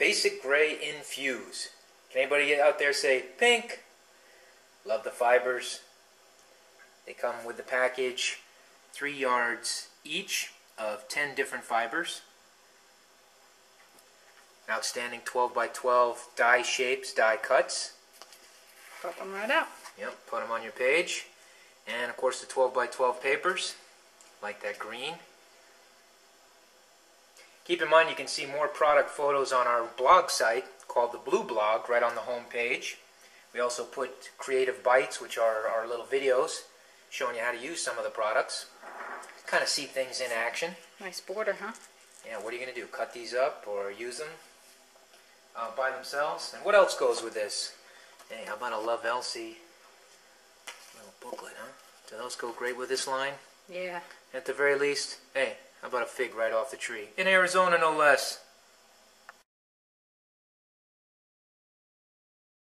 BasicGrey Infuse. Can anybody out there say pink? Love the fibers. They come with the package, three yards each of 10 different fibers. Outstanding 12 by 12 die shapes, die cuts. Pop them right out. Yep, put them on your page. And of course the 12 by 12 papers, like that green. Keep in mind you can see more product photos on our blog site called the Blue Blog right on the home page. We also put Creative Bites, which are our little videos showing you how to use some of the products. Kind of see things in action. Nice border, huh? Yeah, what are you going to do? Cut these up or use them uh, by themselves? And what else goes with this? Hey, how about a Love Elsie little booklet, huh? Do those go great with this line? Yeah. At the very least, hey, how about a fig right off the tree? In Arizona, no less.